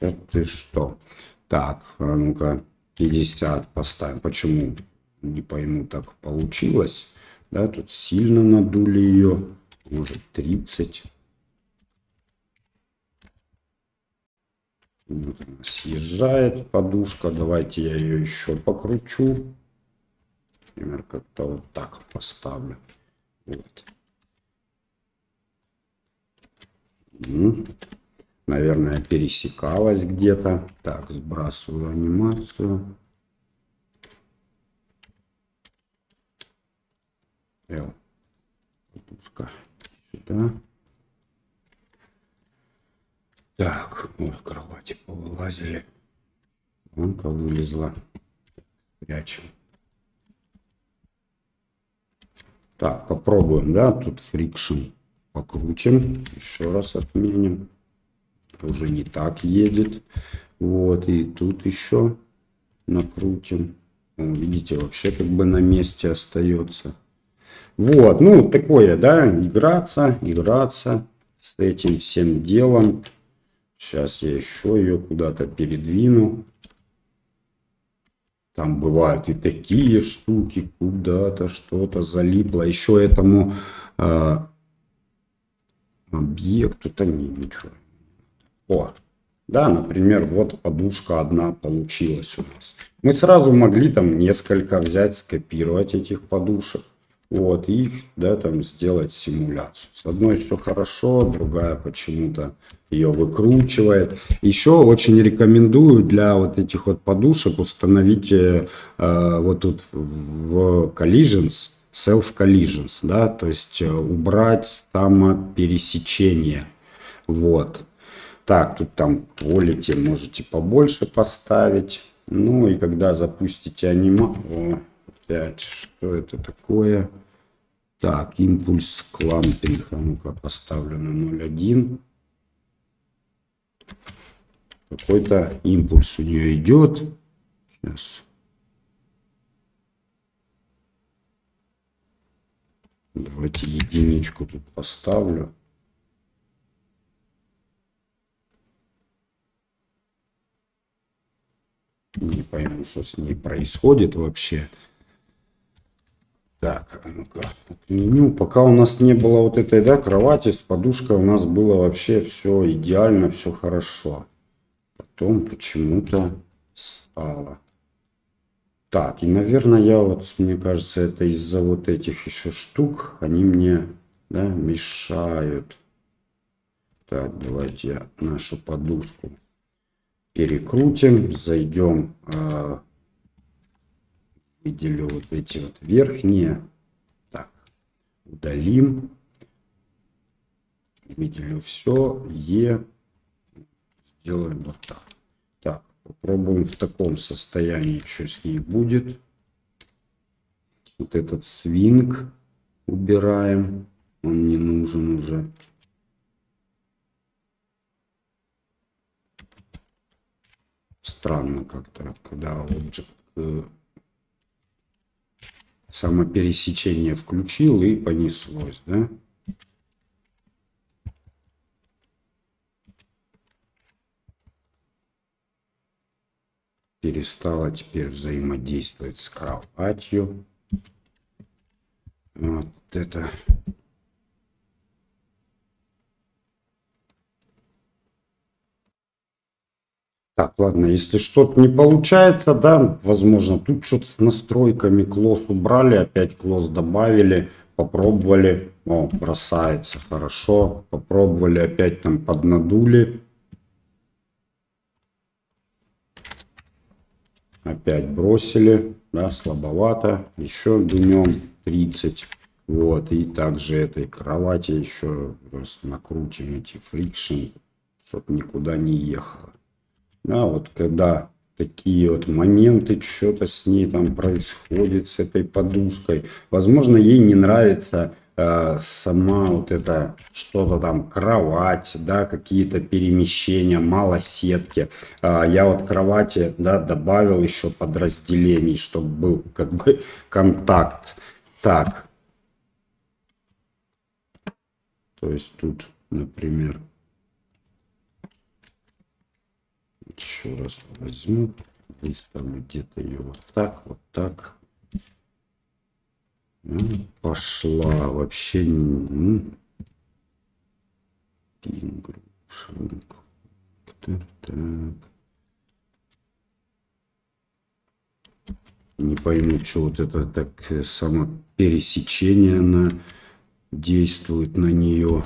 Это что? Так, а ну-ка, 50 поставим. Почему? Не пойму, так получилось. Да, тут сильно надули ее. Может 30. Вот она съезжает подушка. Давайте я ее еще покручу. Например, как-то вот так поставлю. Вот. Наверное, пересекалась где-то. Так, сбрасываю анимацию. L. Пуска сюда. Так, ой, кровати повылазили. Вонка вылезла. Прячем. Так, попробуем, да, тут фрикшн покрутим. Еще раз отменим. Уже не так едет. Вот, и тут еще накрутим. Видите, вообще как бы на месте остается. Вот, ну, такое, да, играться, играться с этим всем делом. Сейчас я еще ее куда-то передвину. Там бывают и такие штуки, куда-то что-то залипло. Еще этому э, объекту-то ничего. О, да, например, вот подушка одна получилась у нас. Мы сразу могли там несколько взять, скопировать этих подушек вот, и их, да, там сделать симуляцию. С одной все хорошо, другая почему-то ее выкручивает. Еще очень рекомендую для вот этих вот подушек установить э, вот тут в collisions, self collisions, да, то есть э, убрать самопересечение. Вот. Так, тут там quality можете побольше поставить. Ну и когда запустите анимацию... 5. Что это такое? Так, импульс клампинг. А ну-ка поставлю на 0,1. какой-то импульс у нее идет. Сейчас. Давайте единичку тут поставлю. Не пойму, что с ней происходит вообще. Так, а ну-ка, меню. Пока у нас не было вот этой, да, кровати с подушкой, у нас было вообще все идеально, все хорошо. Потом почему-то стало. Так, и, наверное, я вот, мне кажется, это из-за вот этих еще штук, они мне, да, мешают. Так, давайте я нашу подушку перекрутим, зайдем, э, выделю вот эти вот верхние, так, удалим, выделю все, Е, сделаем вот так. Так, попробуем в таком состоянии, что с ней будет. Вот этот свинг убираем, он не нужен уже. странно как-то, когда Object э, самопересечение включил и понеслось, да? Перестала теперь взаимодействовать с кроватью. Вот это Так, ладно, если что-то не получается, да, возможно, тут что-то с настройками клосс убрали, опять клосс добавили, попробовали, о, бросается, хорошо, попробовали, опять там поднадули. Опять бросили, да, слабовато, еще днем 30. Вот, и также этой кровати еще раз накрутим эти фрикшн, чтобы никуда не ехало. Да, вот когда такие вот моменты, что-то с ней там происходит, с этой подушкой. Возможно, ей не нравится э, сама вот это что-то там, кровать, да, какие-то перемещения, мало сетки. Э, я вот кровати, да, добавил еще подразделений, чтобы был как бы контакт. Так. То есть тут, например, Еще раз возьму, выставлю где-то ее вот так, вот так. Ну, пошла вообще. Так, так. Не пойму, что вот это так э, само пересечение на действует на нее.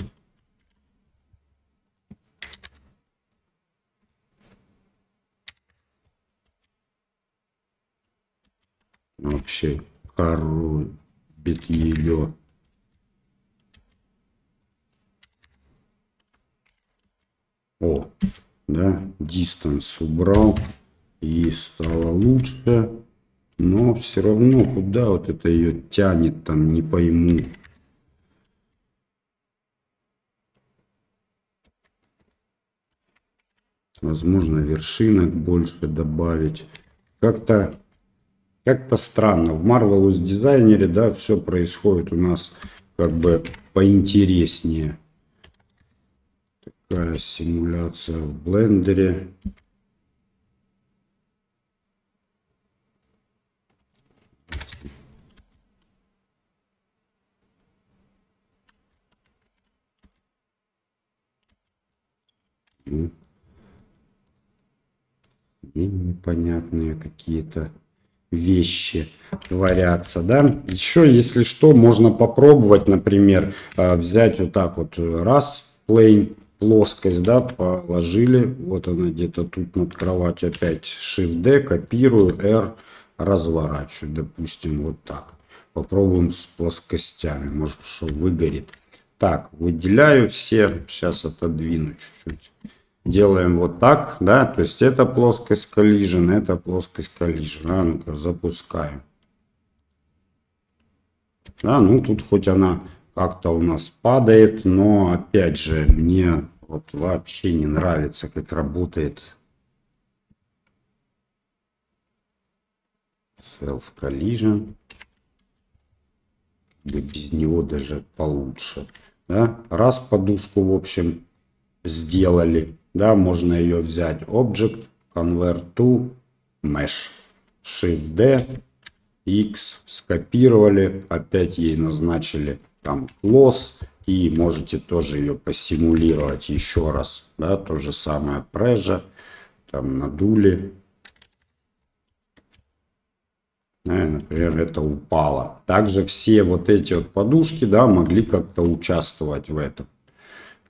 Вообще коробит ее. О, да, дистанс убрал и стало лучше. Но все равно, куда вот это ее тянет, там не пойму. Возможно, вершинок больше добавить. Как-то как-то странно. В Marvelous дизайнере, да, все происходит у нас как бы поинтереснее. Такая симуляция в блендере. непонятные какие-то вещи творятся, да. Еще, если что, можно попробовать, например, э, взять вот так вот раз, plane, плоскость, да, положили, вот она где-то тут над кроватью, опять Shift-D, копирую, R, разворачиваю, допустим, вот так. Попробуем с плоскостями, может, что выгорит. Так, выделяю все, сейчас отодвину чуть-чуть делаем вот так, да, то есть это плоскость collision, это плоскость collision, а, ну-ка запускаем. Да, ну тут хоть она как-то у нас падает, но опять же мне Вот вообще не нравится, как работает Self Collision. Без него даже получше. Да? Раз подушку, в общем, сделали, да, можно ее взять. Object, Convert to Mesh. Shift-D, X, скопировали, опять ей назначили там loss, и можете тоже ее посимулировать еще раз, да, то же самое прежа, там надули, например, это упало. Также все вот эти вот подушки, да, могли как-то участвовать в этом.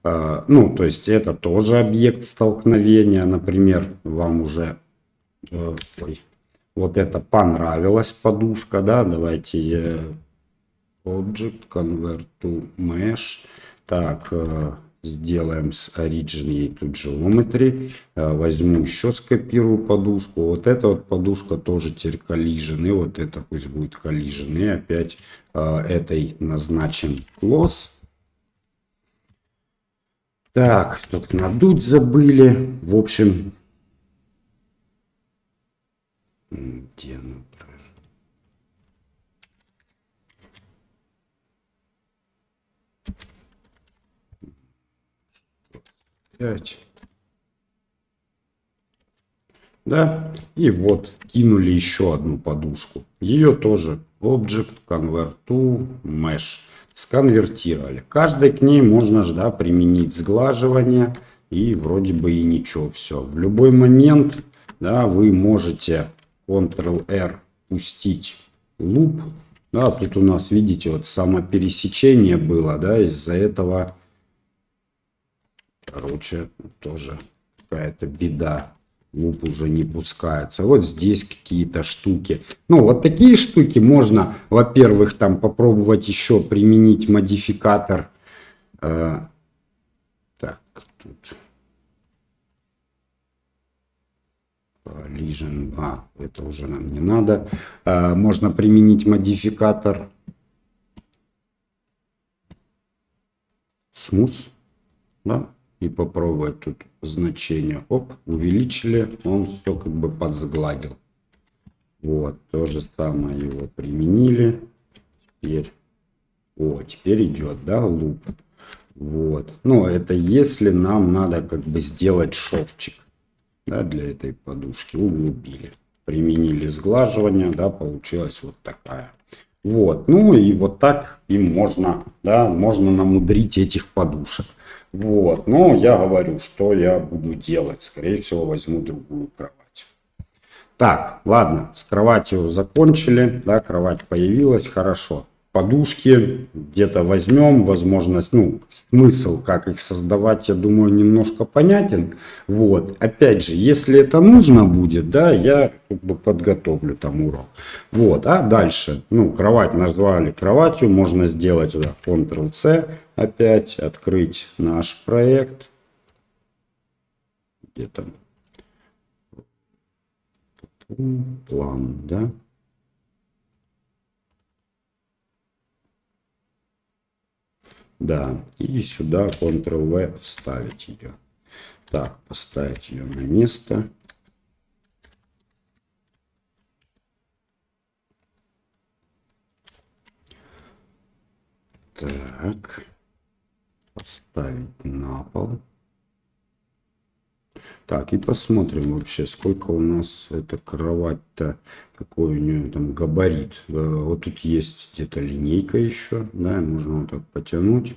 А, ну, то есть это тоже объект столкновения, например, вам уже э, ой, вот это понравилась подушка, да, давайте Object, Convert to Mesh. Так, э, сделаем с Origin to Geometry. Э, возьму еще скопирую подушку. Вот эта вот подушка тоже теперь collision. И вот это пусть будет collision. И опять этой назначим close. Так, тут надуть забыли. В общем, где она? 5. Да, и вот кинули еще одну подушку. Ее тоже Object, Convert to Mesh. Сконвертировали. Каждой к ней можно да, применить сглаживание. И вроде бы и ничего, все. В любой момент да, вы можете Ctrl-R пустить луп. Да, тут у нас, видите, вот самопересечение было, да, из-за этого Короче, тоже какая-то беда. Луп уже не пускается. Вот здесь какие-то штуки. Ну, вот такие штуки можно, во-первых, там попробовать еще применить модификатор. Э, так, тут... Collision. А, это уже нам не надо. Э, можно применить модификатор Smooth. Да, и попробовать тут значение. Оп, увеличили, он все как бы подсгладил. Вот, то же самое его применили. Теперь, о, теперь идет, да, луп. Вот, но это если нам надо как бы сделать шовчик, да, для этой подушки. Углубили, применили сглаживание, да, получилась вот такая. Вот, ну и вот так им можно, да, можно намудрить этих подушек. Вот. Но я говорю, что я буду делать. Скорее всего, возьму другую кровать. Так, ладно, с кроватью закончили. Да, кровать появилась, хорошо подушки где-то возьмем, возможность, ну, смысл, как их создавать, я думаю, немножко понятен. Вот, опять же, если это нужно будет, да, я как бы подготовлю там урок. Вот, а дальше, ну, кровать назвали кроватью, можно сделать туда Ctrl-C, опять открыть наш проект. Где там? План, да? Да, и сюда Ctrl-V вставить ее. Так, поставить ее на место. Так, поставить на пол. Так, и посмотрим вообще, сколько у нас эта кровать-то, какой у нее там габарит. Э, вот тут есть где-то линейка еще, да, можно вот так потянуть.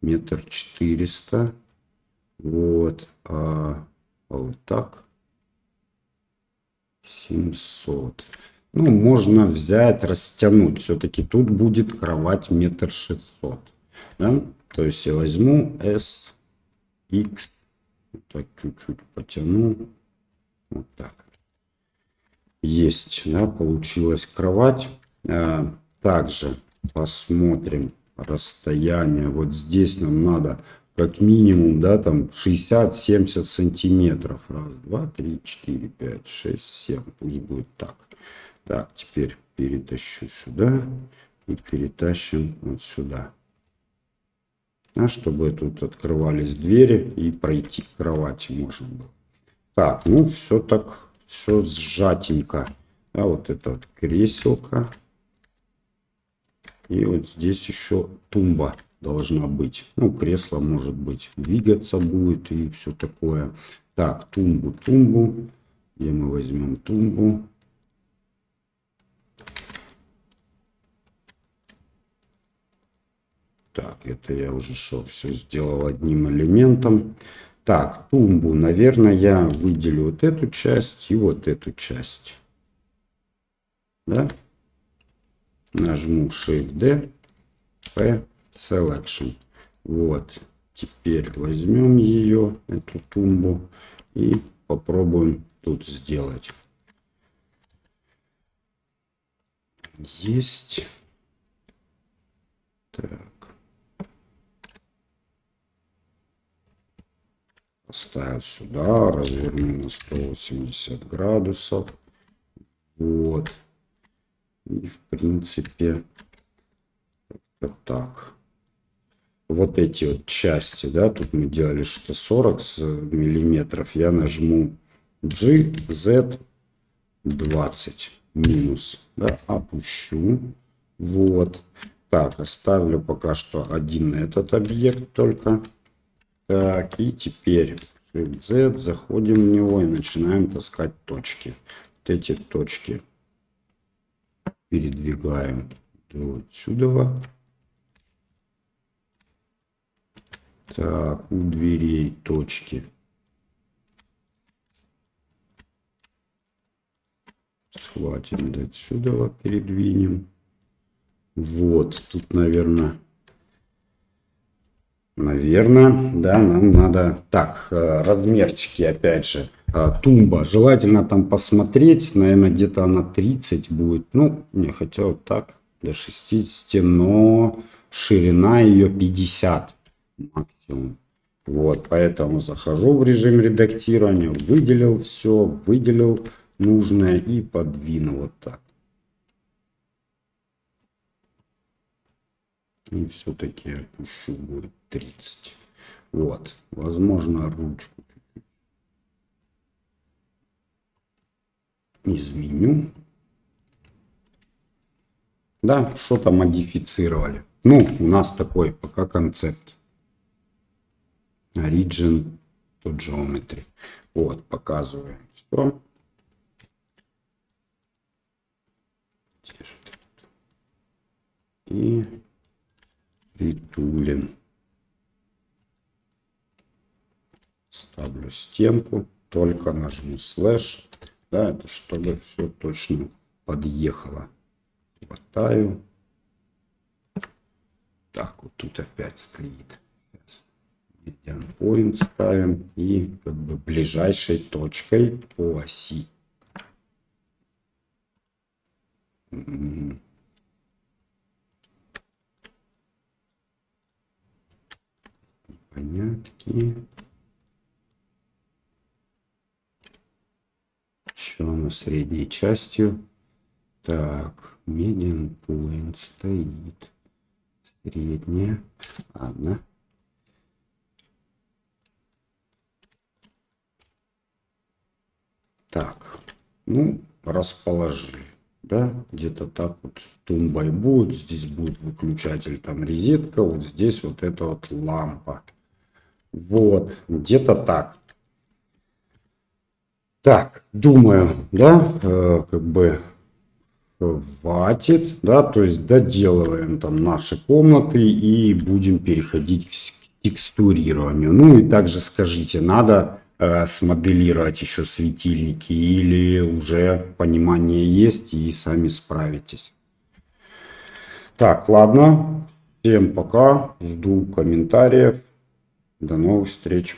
Метр четыреста. Вот, а, а вот так. 700. Ну, можно взять, растянуть. Все-таки тут будет кровать метр шестьсот. Да? То есть я возьму S, X так чуть-чуть потяну. Вот так. Есть, да, получилась кровать. А, также посмотрим расстояние. Вот здесь нам надо как минимум, да, там 60-70 сантиметров. Раз, два, три, четыре, пять, шесть, семь. Пусть будет так. Так, теперь перетащу сюда и перетащим вот сюда. Да, чтобы тут открывались двери и пройти к кровати можно было. Так, ну все так, все сжатенько. А вот это вот креселка. И вот здесь еще тумба должна быть. Ну, кресло может быть, двигаться будет и все такое. Так, тумбу, тумбу. Где мы возьмем тумбу? Так, это я уже что, все сделал одним элементом. Так, тумбу, наверное, я выделю вот эту часть и вот эту часть. Да? Нажму Shift-D, P, Selection. Вот. Теперь возьмем ее, эту тумбу, и попробуем тут сделать. Есть. Так. Поставил сюда, разверну на 180 градусов. Вот. И в принципе, как так. Вот эти вот части, да, тут мы делали что 40 миллиметров. Я нажму G, Z, 20 минус, да, опущу. Вот. Так, оставлю пока что один этот объект только. Так, и теперь Shift-Z, заходим в него и начинаем таскать точки. Вот эти точки передвигаем вот сюда. Так, у дверей точки. Схватим до сюда, передвинем. Вот, тут, наверное, Наверное, да, нам надо... Так, э, размерчики, опять же. Э, тумба. Желательно там посмотреть. Наверное, где-то она 30 будет. Ну, не хотел так, для 60, но ширина ее 50 максимум. Вот, поэтому захожу в режим редактирования, выделил все, выделил нужное и подвинул вот так. И все-таки опущу будет 30. Вот. Возможно, ручку изменю. Да, что-то модифицировали. Ну, у нас такой пока концепт. Origin to Geometry. Вот, показываем все. И притулен. ставлю стенку, только нажму слэш, да, это чтобы все точно подъехало. Хватаю. Так, вот тут опять стоит. Median point ставим и как бы ближайшей точкой по оси. Понятки. еще на средней частью. Так, median point стоит. Средняя. Ладно. Так, ну, расположили. Да, где-то так вот тумбой будет. Здесь будет выключатель, там розетка. Вот здесь вот эта вот лампа. Вот, где-то так. Так, думаю, да, э, как бы хватит, да, то есть доделываем там наши комнаты и будем переходить к текстурированию. Ну и также скажите, надо э, смоделировать еще светильники или уже понимание есть и сами справитесь. Так, ладно, всем пока, жду комментариев, до новых встреч.